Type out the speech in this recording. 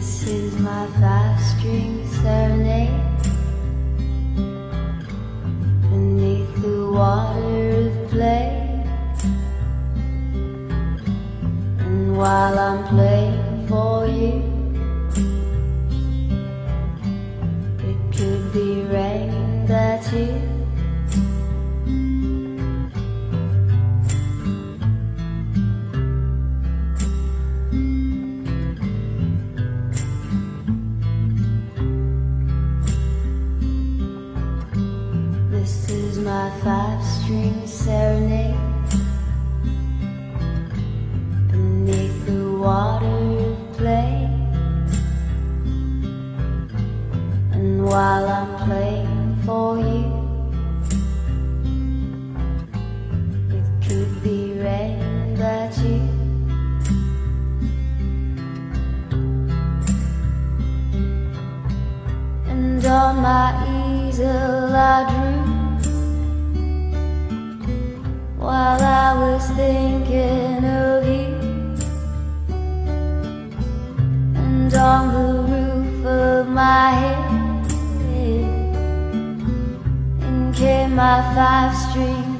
This is my five string serenade. Beneath the water of play And while I'm playing for you my five string serenade beneath the water play. And while I'm playing for you, it could be rain that you. And on my easel I drew of my head, in came my five string.